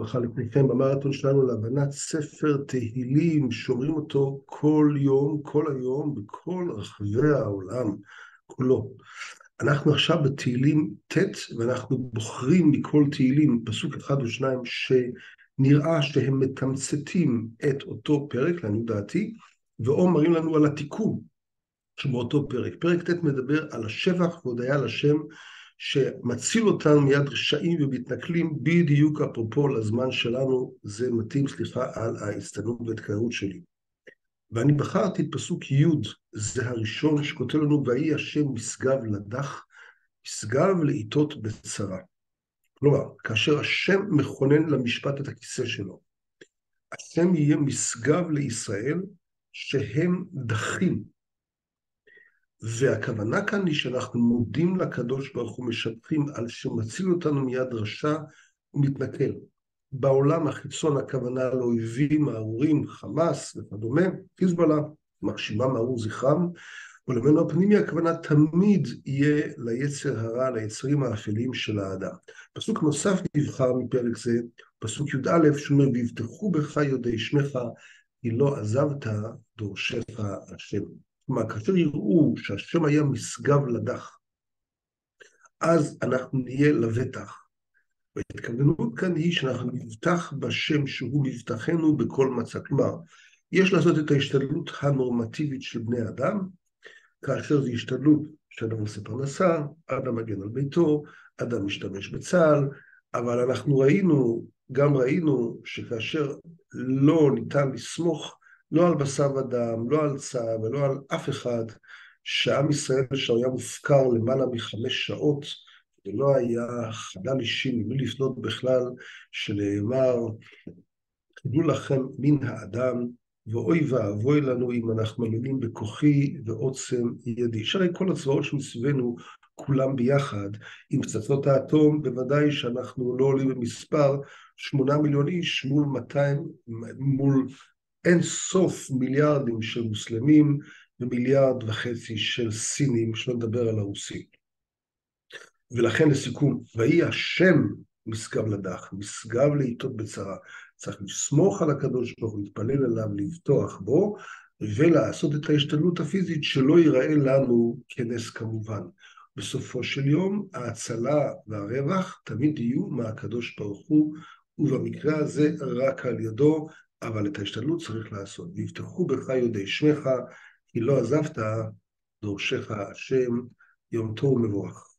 וברכה לפניכם במרתון שלנו להבנת ספר תהילים, שומרים אותו כל יום, כל היום, בכל רחבי העולם כולו. אנחנו עכשיו בתהילים ט' ואנחנו בוחרים מכל תהילים, פסוק אחד או שניים, שנראה שהם מתמצתים את אותו פרק, לעניות דעתי, ואו מראים לנו על התיקון שבאותו פרק. פרק ט' מדבר על השבח והודיה לשם שמציל אותנו מיד רשעים ומתנכלים בדיוק אפרופו לזמן שלנו, זה מתאים, סליחה, על ההצטנות וההתקררות שלי. ואני בחרתי את פסוק י', זה הראשון שכותב לנו, ויהי השם משגב לדח, משגב לעיתות בצרה. כלומר, כאשר השם מכונן למשפט את הכיסא שלו, השם יהיה משגב לישראל שהם דחים, והכוונה כאן היא שאנחנו מודים לקדוש ברוך הוא, משבחים על שמציל אותנו מיד רשע ומתנכל. בעולם החיצון הכוונה לאויבים הארורים, חמאס וכדומה, חיזבאללה, מרשימה מאור זכרם, ולמנו הפנימי הכוונה תמיד יהיה ליצר הרע, ליצרים האפלים של האדם. פסוק נוסף נבחר מפרק זה, פסוק י"א, שאומר, ויבטחו בך יודעי שמך, כי לא עזבת דורשך השם. כלומר, כאשר יראו שהשם היה משגב לדח, אז אנחנו נהיה לבטח. וההתכוונות כאן היא שאנחנו נבטח בשם שהוא מבטחנו בכל מצב. כלומר, יש לעשות את ההשתדלות הנורמטיבית של בני אדם, כאשר זו השתדלות שאדם עושה פרנסה, אדם מגן על ביתו, אדם משתמש בצה"ל, אבל אנחנו ראינו, גם ראינו שכאשר לא ניתן לסמוך לא על בשר ודם, לא על צה"ל ולא על אף אחד, שעם ישראל שם היה מופקר למעלה מחמש שעות, ולא היה חדל אישי מבלי לפנות בכלל, שנאמר, תדעו לכם מן האדם, ואוי ואבוי לנו אם אנחנו מאמינים בכוחי ועוצם ידי. שהרי כל הצבאות שמסביבנו, כולם ביחד, עם פצצות האטום, בוודאי שאנחנו לא עולים במספר, שמונה מיליון איש מול 200, מול אין סוף מיליארדים של מוסלמים ומיליארד וחצי של סינים, שלא נדבר על הרוסים. ולכן לסיכום, ויהי השם משגב לדח, משגב לעיתות בצרה. צריך לסמוך על הקדוש ברוך הוא, להתפלל עליו, לבטוח בו, ולעשות את ההשתדלות הפיזית שלא ייראה לנו כנס כמובן. בסופו של יום, ההצלה והרווח תמיד יהיו מהקדוש ברוך הוא, ובמקרה הזה רק על ידו, אבל את ההשתדלות צריך לעשות. ויפתחו בך יודעי שמך, כי לא עזבת דורשך השם, יום טוב ומבורך.